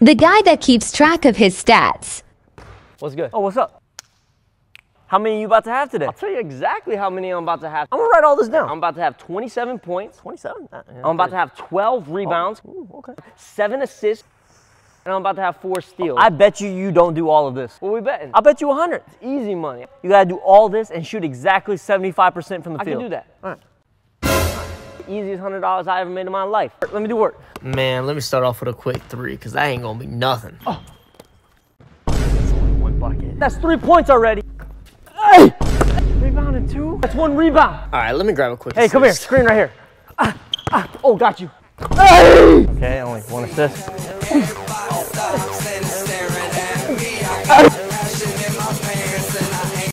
The guy that keeps track of his stats. What's good? Oh, what's up? How many are you about to have today? I'll tell you exactly how many I'm about to have. I'm gonna write all this down. I'm about to have 27 points. 27. Uh, yeah, I'm about pretty- to have 12 rebounds, Ooh, okay. seven assists, and I'm about to have four steals. I bet you you don't do all of this. what are we betting? I'll bet you 100. It's Easy money. You gotta do all this and shoot exactly 75% from the I field. can do that. All right. Easiest hundred dollars I ever made in my life. Let me do work. Man, let me start off with a quick three, because that ain't gonna be nothing. One bucket. That's three points already. Hey! Rebounded two. That's one rebound. All right, let me grab a quick Hey, come here. Screen right here. Ah, ah. Oh, got you. Okay, only one assist.